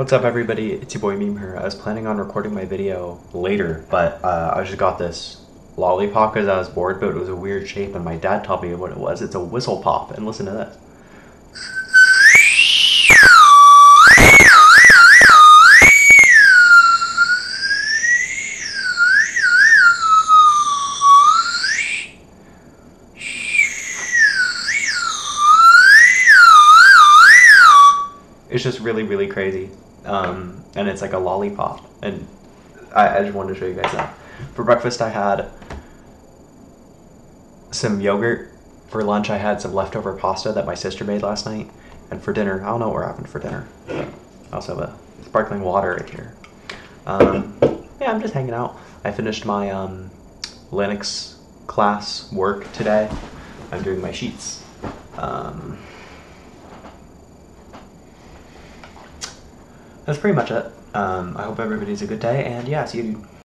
What's up, everybody? It's your boy Meme here. I was planning on recording my video later, but uh, I just got this lollipop because I was bored, but it was a weird shape, and my dad told me what it was. It's a whistle pop, and listen to this. It's just really, really crazy. Um, and it's like a lollipop. And I, I just wanted to show you guys that. For breakfast, I had some yogurt. For lunch, I had some leftover pasta that my sister made last night. And for dinner, I don't know what we're having for dinner. I also have a sparkling water right here. Um, yeah, I'm just hanging out. I finished my um, Linux class work today. I'm doing my sheets. Um, that's pretty much it. Um, I hope everybody's a good day, and yeah, see you.